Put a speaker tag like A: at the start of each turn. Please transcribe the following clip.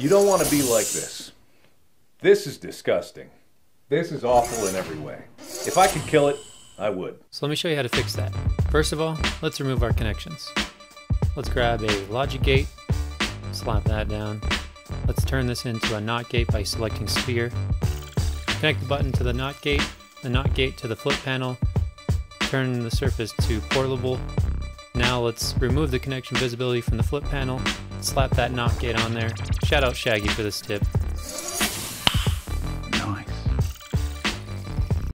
A: You don't want to be like this. This is disgusting. This is awful in every way. If I could kill it, I would.
B: So let me show you how to fix that. First of all, let's remove our connections. Let's grab a logic gate, slap that down. Let's turn this into a NOT gate by selecting sphere. Connect the button to the NOT gate, the NOT gate to the flip panel, turn the surface to portable. Now let's remove the connection visibility from the flip panel, slap that NOT gate on there. Shout out Shaggy for this tip.